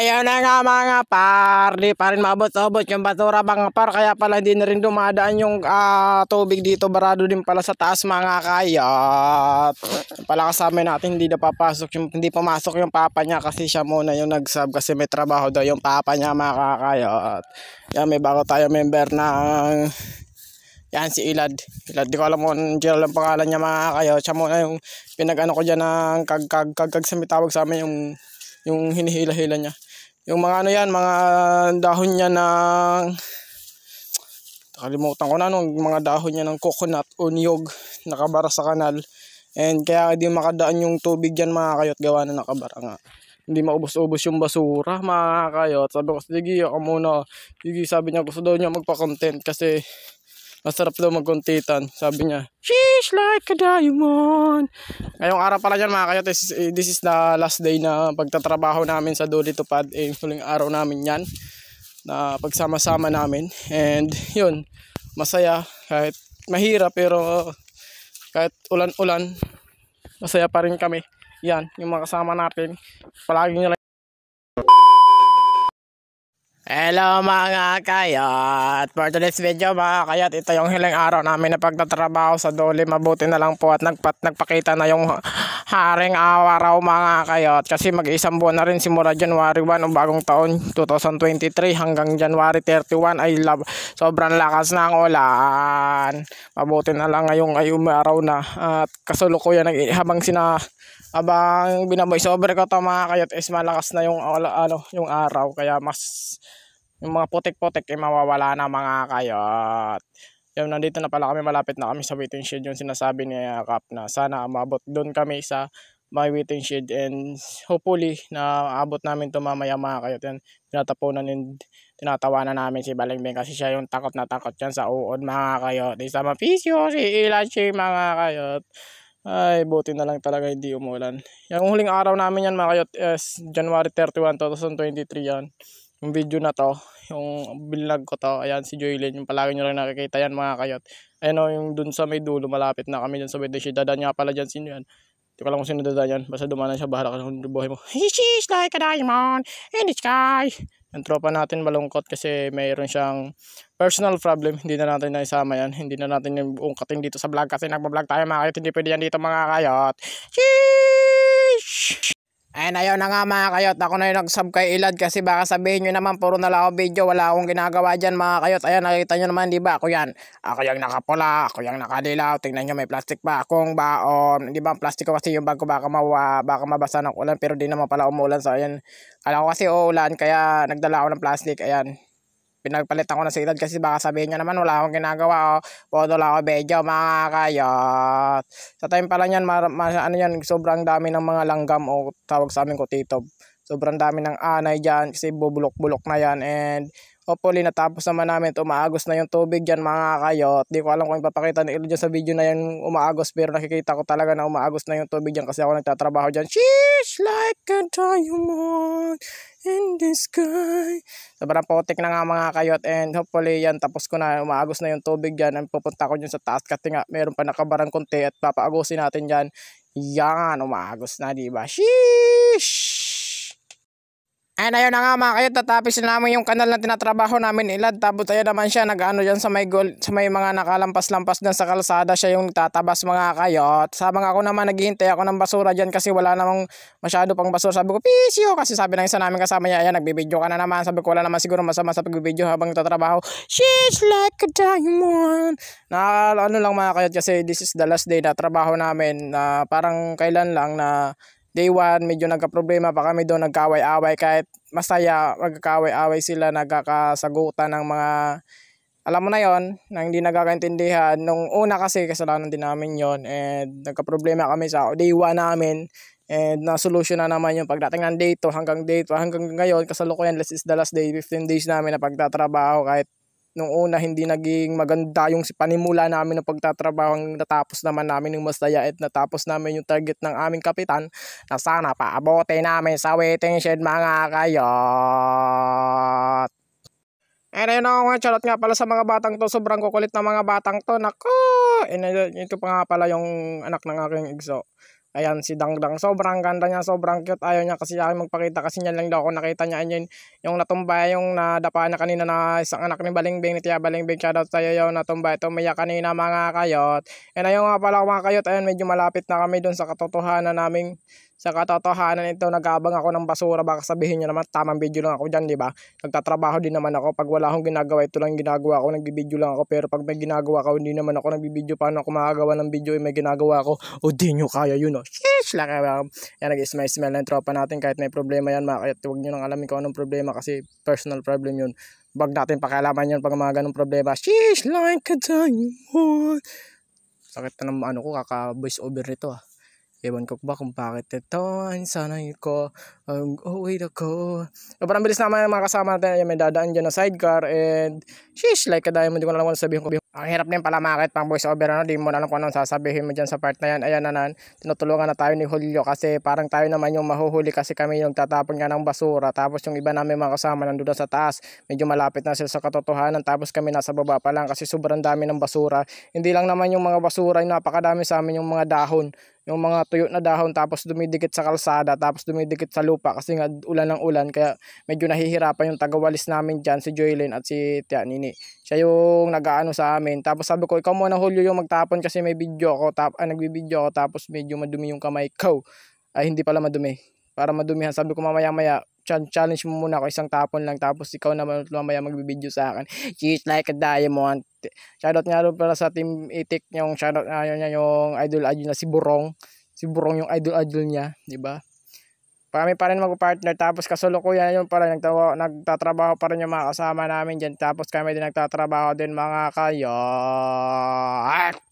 Ayun na nga mga par, di pa rin maabot-abot yung basura mga par, kaya pala hindi na rin dumadaan yung ah, tubig dito, barado din pala sa taas mga kayat. Pala kasama natin hindi na papasok, yung, hindi pumasok yung papa niya kasi siya muna yung nag-sub kasi may trabaho daw yung papa niya mga kakayat. Yan may bago tayo member ng yan si Ilad. Ilad, di ko alam kung ano ang pangalan niya mga kayo. Siya muna yung pinag-ano ko dyan ng kag-kag kag sa sa amin yung yung hinihila-hila niya. Yung mga ano yan, mga dahon niya ng nakalimutan ko na no, mga dahon niya ng coconut o niyog nakabara sa kanal. And kaya hindi makadaan yung tubig diyan mga kayot gawa na nakabara nga. Hindi maubos-ubos yung basura mga kayot. Sabi ko, sige ako muna. Sige, sabi niya gusto daw niya magpa-content kasi masarap daw magkontitan. Sabi niya, she's like a diamond. Ngayong araw pala dyan mga kayot, this is, this is the last day na pagtatrabaho namin sa Duli Tupad. Eh, huling araw namin yan na pagsama-sama namin. And yun, masaya kahit mahirap pero kahit ulan-ulan, masaya pa rin kami. Yan, yung mga kasama natin. Palagi nila Hello mga kayat! For today's video mga kayat, ito yung hiling araw namin na pagtatrabaho sa Dole. Mabuti na lang po at nagpat, nagpakita na yung haring araw mga kayat. Kasi mag-isang buwan na rin simula January 1 o bagong taon 2023 hanggang January 31 ay lab, sobrang lakas ng ulan. Mabuti na lang ngayong ayong araw na at kasulukuyan habang sina abang binaboy over ko to mga kayat is malakas na yung ano yung araw kaya mas yung mga putik-putik ay mawawala na mga kayot. Yung nandito na pala kami, malapit na kami sa waiting shed yung sinasabi ni Kap na sana umabot doon kami sa my waiting shed and hopefully na abot namin to mamaya mga kayot. Yan, tinatapunan and tinatawanan namin si Balingbing kasi siya yung takot na takot yan sa uod mga kayot. Isa mapisyo si Ilachi mga kayot. Ay, buti na lang talaga hindi umulan. Yung huling araw namin yan mga kayot is January 31, 2023 yan yung video na to, yung vlog ko to, ayan si Joylyn, yung palagi nyo lang nakikita yan mga kayot. Ayan o, yung dun sa may dulo, malapit na kami dun sa Bedeshi, dadan nga pala dyan, sino yan? Hindi ko alam kung sino dadan yan, basta dumanan siya, bahala ka ng buhay mo. She's like a diamond in the sky. Yung tropa natin malungkot kasi mayroon siyang personal problem, hindi na natin naisama yan, hindi na natin yung ungkatin dito sa vlog kasi nagbablog tayo mga kayot, hindi pwede yan dito mga kayot. Sheesh! Ayun, ayaw na nga mga kayot. Ako na yung nag-sub kay Ilad kasi baka sabihin nyo naman puro na lang ako video. Wala akong ginagawa dyan mga kayot. Ayan, nakita nyo naman, di ba? Ako yan. Ako yung nakapula. Ako yung nakadilaw. Tingnan nyo, may plastic pa akong baon. Di ba, plastic ko kasi yung bag ko baka mawa, baka mabasa ng ulan. Pero di naman pala umulan. So, ayan. Kala ko kasi uulan, kaya nagdala ako ng plastic. Ayan pinagpalitan ko na sa edad kasi baka sabihin niya naman wala akong ginagawa oh. Podo lang ako medyo mga kayot. Sa time pala niyan, ma, ma, ano yan, sobrang dami ng mga langgam o tawag sa amin ko titob. Sobrang dami ng anay dyan kasi bubulok-bulok na yan and hopefully natapos naman namin umaagos na yung tubig dyan mga kayot. Di ko alam kung ipapakita ni Ilo sa video na yan umaagos pero nakikita ko talaga na umaagos na yung tubig dyan kasi ako nagtatrabaho dyan. She's like a diamond in the sky. Sobrang potik na nga mga kayot and hopefully yan tapos ko na umaagos na yung tubig dyan and pupunta ko dyan sa taas kasi nga meron pa nakabarang konti at papaagosin natin dyan. Yan, umaagos na diba? Sheesh! And ayun na nga mga kayot, tatapis na namin yung kanal na tinatrabaho namin ilad. Tapos ayun naman siya, nag-ano dyan sa may, goal, sa may mga nakalampas-lampas dyan sa kalsada. Siya yung tatabas mga kayot. Sabang ako naman naghihintay ako ng basura dyan kasi wala namang masyado pang basura. Sabi ko, pisyo! Kasi sabi ng isa namin kasama niya, ayan, nagbibideo ka na naman. Sabi ko, wala naman siguro masama sa pagbibideo habang tatrabaho. She's like a diamond! Na ano lang mga kayot kasi this is the last day na trabaho namin. Na parang kailan lang na day 1 medyo nagka-problema pa kami doon nagkaway-away kahit masaya magkakaway-away sila nagkakasagutan ng mga alam mo na yon na hindi nagkakaintindihan. Nung una kasi kasalanan din namin yon and nagka-problema kami sa day 1 namin and na-solution na naman yung pagdating ng day 2 hanggang day 2 hanggang ngayon kasalukuyan last is the last day 15 days namin na pagtatrabaho kahit nung una hindi naging maganda yung panimula namin ng pagtatrabaho natapos naman namin yung masaya at natapos namin yung target ng aming kapitan na sana paabote namin sa waiting shed mga kayot And ayun ako nga, charot nga pala sa mga batang to, sobrang kukulit na mga batang to, nako! Ito pa nga pala yung anak ng aking igso. Ayan si Dangdang. Sobrang ganda niya, sobrang cute. Ayaw niya kasi akin magpakita kasi niyan lang daw ako nakita niya. Yun, yung natumba, yung nadapa na kanina na isang anak ni Balingbing, ni Tia Balingbing. Shoutout sa'yo yung natumba. Tumiyak kanina mga kayot. And ayun nga pala mga kayot. Ayun medyo malapit na kami dun sa katotohanan namin sa katotohanan ito, nag-aabang ako ng basura. Baka sabihin nyo naman, tamang video lang ako dyan, di ba? Nagtatrabaho din naman ako. Pag wala akong ginagawa, ito lang ginagawa ko. Nagbibideo lang ako. Pero pag may ginagawa ako, hindi naman ako nagbibideo. Paano ako makagawa ng video? Eh, may ginagawa ako. O, di nyo kaya yun, oh. Sheesh! Laki, um, yan, nag-smile-smile ng tropa natin. Kahit may problema yan, mga kaya huwag nyo nang alamin kung anong problema kasi personal problem yun. Wag natin pakialaman yun pag mga ganong problema. Sheesh! Like a diamond. Sakit na naman ano ko, kaka-voice over nito ah. Ewan ko ba kung bakit ito. Ang sanay ko. Ang uwi ako. So, parang bilis naman yung mga kasama natin. May dadaan dyan na sidecar. And sheesh, like a diamond. Hindi ko na lang kung sabihin ko. Ang hirap din pala makit pang voice over. Ano? Di mo na alam kung anong sasabihin mo dyan sa part na yan. Ayan na nan. Tinutulungan na tayo ni Julio. Kasi parang tayo naman yung mahuhuli. Kasi kami yung tatapon nga ng basura. Tapos yung iba namin mga kasama nandun sa taas. Medyo malapit na sila sa katotohanan. Tapos kami nasa baba pa lang. Kasi sobrang dami ng basura. Hindi lang naman yung mga basura. Yung napakadami sa amin yung mga dahon yung mga tuyo na dahon tapos dumidikit sa kalsada tapos dumidikit sa lupa kasi nga ulan ng ulan kaya medyo nahihirapan yung tagawalis namin dyan si Joylene at si Tia Nini. Siya yung nag-aano sa amin. Tapos sabi ko ikaw muna Julio yung magtapon kasi may video ako tap, ah, nagbibideo ako tapos medyo madumi yung kamay ko. Ay hindi pala madumi. Para madumihan sabi ko mamaya maya challenge mo muna ako isang tapon lang tapos ikaw naman mamaya magbibideo sa akin. She's like a diamond. Shoutout nga rin pala sa team itik yung shoutout uh, yun, yung idol idol na si Burong. Si Burong yung idol idol niya di ba? Kami pa rin mag-partner tapos kasulukuyan yun pala nagtawa, nagtatrabaho pa rin yung mga kasama namin dyan tapos kami din nagtatrabaho din mga kayo. Ah!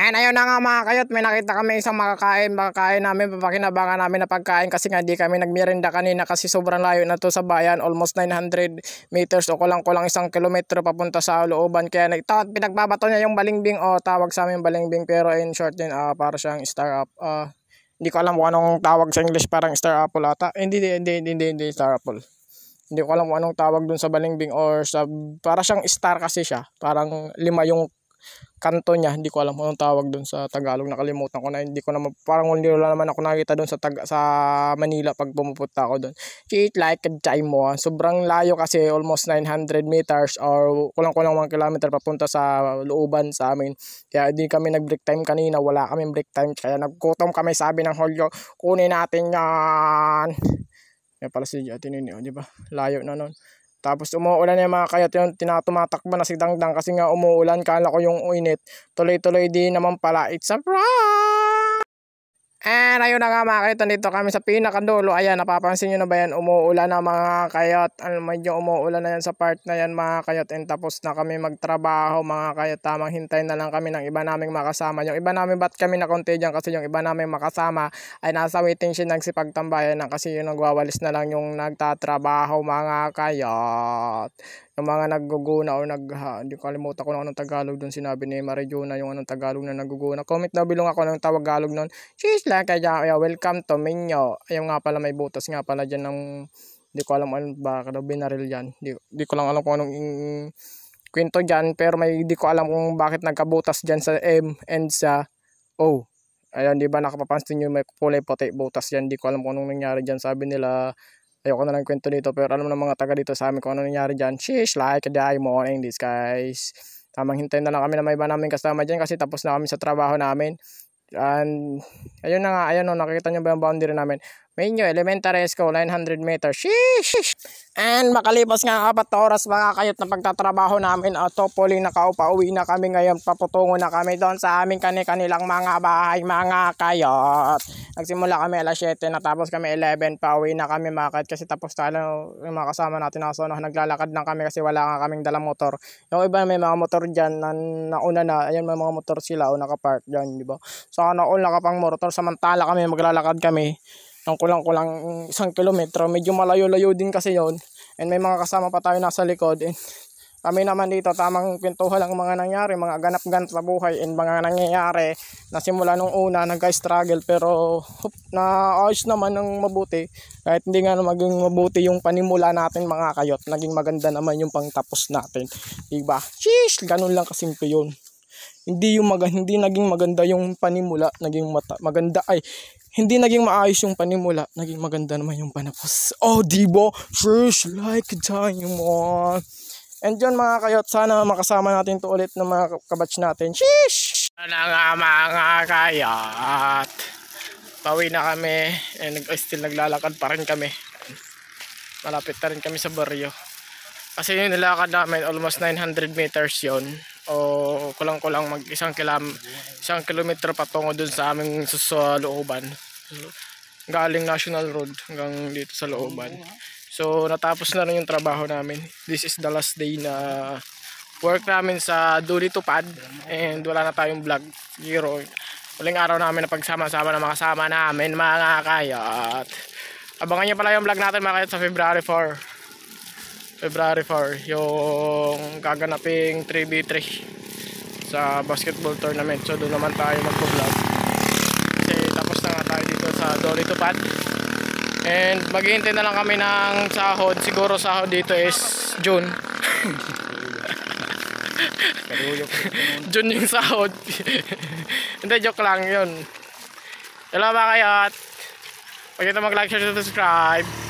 And ayun na nga mga kayot, may nakita kami isang makakain, makakain namin, papakinabangan namin na pagkain kasi nga di kami nagmirinda kanina kasi sobrang layo na to sa bayan, almost 900 meters o kulang-kulang isang kilometro papunta sa looban. Kaya ito, pinagbabato niya yung balingbing o tawag sa amin balingbing pero in short din, uh, para siyang star up. Uh, hindi ko alam kung anong tawag sa English, parang star apple ata. Hindi, hindi, hindi, hindi, hindi star apple. Hindi ko alam kung anong tawag dun sa balingbing or sa, para siyang star kasi siya. Parang lima yung kanto niya. Hindi ko alam kung anong tawag doon sa Tagalog. Nakalimutan ko na. Hindi ko na parang hindi wala naman ako nakita doon sa tag, sa Manila pag pumupunta ako doon. Cheat like a mo. Sobrang layo kasi almost 900 meters or kulang-kulang 1 kilometer papunta sa looban sa amin. Kaya hindi kami nag-break time kanina. Wala kami break time. Kaya nagkutom kami sabi ng Holyo, kunin natin yan. Yan pala si Atinini, di ba? Layo na noon. Tapos umuulan yung mga kayat yung tinatumatakbo na si Dangdang kasi nga umuulan. Kala ko yung init. Tuloy-tuloy din naman pala. It's a prank! And ayun na nga mga kayot, nandito kami sa pinakadulo. Ayan, napapansin nyo na ba yan? Umuulan na mga kayot. Ano, medyo umuulan na yan sa part na yan mga kayot. And tapos na kami magtrabaho mga kayot. Tamang hintay na lang kami ng iba naming makasama. Yung iba namin, ba't kami nakonte dyan? Kasi yung iba namin makasama ay nasa waiting siya nagsipagtambayan na kasi yung nagwawalis na lang yung nagtatrabaho mga kayot yung mga nagguguna o nag ha, hindi ko kalimutan ko anong Tagalog doon sinabi ni Marijuna yung anong Tagalog na nagguguna. Comment na bilong ako ng Tagalog noon she's like kaya welcome to Minyo. Ayun nga pala may butas nga pala dyan ng hindi ko alam ano ba daw binaril yan. Hindi ko lang alam kung anong in, kwento dyan pero may hindi ko alam kung bakit nagkabutas dyan sa M and sa O. Ayan, di ba nakapapansin nyo may kulay puti butas yan. Di ko alam kung anong nangyari dyan. Sabi nila, ayoko na lang kwento dito pero alam ng mga taga dito sa amin kung ano nangyari dyan. Sheesh like a diamond in disguise. Tamang hintay na lang kami na may iba namin kasama dyan kasi tapos na kami sa trabaho namin. And ayun na nga ayun no nakikita nyo ba yung boundary namin Menyo, elementary school, 900 meters. Sheesh! And makalipas nga apat oras mga kayot na pagtatrabaho namin at topoli nakaupa uwi na kami ngayon paputungo na kami doon sa aming kani-kanilang mga bahay mga kayot. Nagsimula kami alas 7 natapos kami 11 pa uwi na kami mga kayot kasi tapos tayo yung mga kasama natin nasa no, naglalakad lang kami kasi wala nga kaming dalang motor. Yung iba may mga motor dyan na nauna na, ayun may mga motor sila o nakapark dyan, di ba? So nauna ka pang motor samantala kami maglalakad kami ng kulang-kulang isang kilometro. Medyo malayo-layo din kasi yon And may mga kasama pa tayo nasa likod. And kami naman dito, tamang kwentuhan lang mga nangyari, mga ganap-ganap sa buhay and mga nangyayari na simula nung una nag-struggle pero hup, na ayos naman ng mabuti. Kahit hindi nga maging mabuti yung panimula natin mga kayot, naging maganda naman yung pangtapos natin. Diba? Sheesh! Ganun lang kasimple yun. Hindi yung mag hindi naging maganda yung panimula, naging mata, maganda ay hindi naging maayos yung panimula, naging maganda naman yung panapos. Oh, di? Fresh like diamond. And yun mga kayot, sana makasama natin to ulit ng mga kabatch natin. Sheesh! na nga mga kayat. Pauwi na kami. Nag still naglalakad pa rin kami. Malapit na rin kami sa baryo. Kasi yung nilakad namin, almost 900 meters yon O kulang-kulang mag isang, kilam, isang kilometro patungo dun sa aming sa looban. Galing National Road hanggang dito sa looban. So natapos na rin yung trabaho namin. This is the last day na work namin sa Duli Tupad and wala na tayong vlog. Zero. Huling araw namin na pagsama-sama na makasama namin mga kayat. Abangan nyo pala yung vlog natin mga kayat sa February 4. February 4 yung gaganaping 3v3 sa basketball tournament. So doon naman tayo magpo-vlog. Kasi tapos na nga tayo dito sa Duli Tupad. And maghihintay na lang kami ng sahod. Siguro sahod dito is June. June yung sahod. Hindi, joke lang yun. Hello mga kayat. Huwag mag-like, share, subscribe.